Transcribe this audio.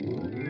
Música